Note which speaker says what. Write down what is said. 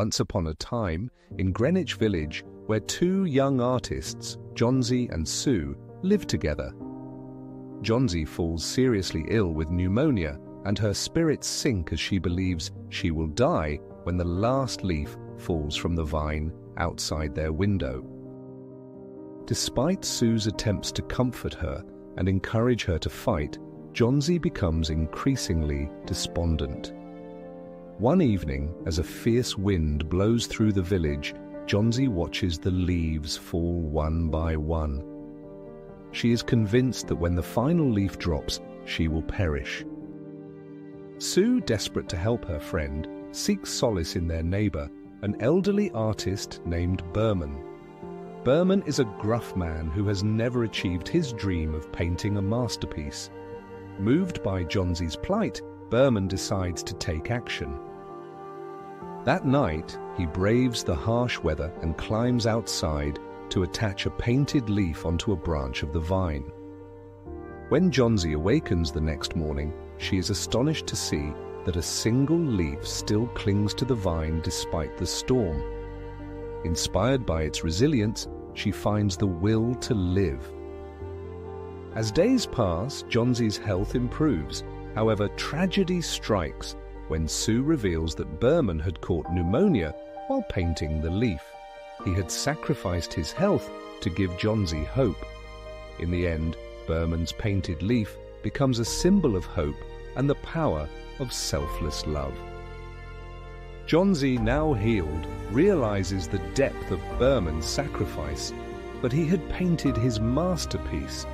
Speaker 1: once upon a time, in Greenwich Village, where two young artists, Johnsy and Sue, live together. Johnsy falls seriously ill with pneumonia, and her spirits sink as she believes she will die when the last leaf falls from the vine outside their window. Despite Sue's attempts to comfort her and encourage her to fight, Johnsy becomes increasingly despondent. One evening, as a fierce wind blows through the village, Johnsy watches the leaves fall one by one. She is convinced that when the final leaf drops, she will perish. Sue, desperate to help her friend, seeks solace in their neighbor, an elderly artist named Behrman. Behrman is a gruff man who has never achieved his dream of painting a masterpiece. Moved by Johnsy's plight, Behrman decides to take action. That night, he braves the harsh weather and climbs outside to attach a painted leaf onto a branch of the vine. When Johnsy awakens the next morning, she is astonished to see that a single leaf still clings to the vine despite the storm. Inspired by its resilience, she finds the will to live. As days pass, Johnsy's health improves. However, tragedy strikes when Sue reveals that Behrman had caught pneumonia while painting the leaf. He had sacrificed his health to give Johnsy hope. In the end, Behrman's painted leaf becomes a symbol of hope and the power of selfless love. Johnsy, now healed, realizes the depth of Behrman's sacrifice, but he had painted his masterpiece